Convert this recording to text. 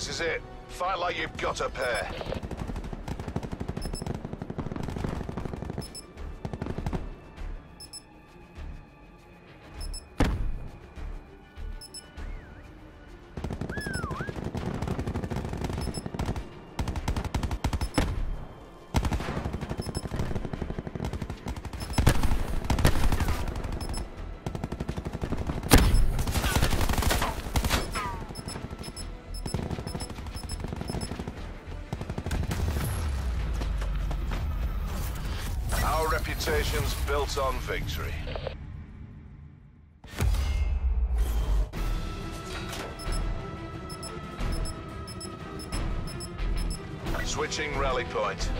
This is it. Fight like you've got a pair. Reputation's built on victory. Switching rally point.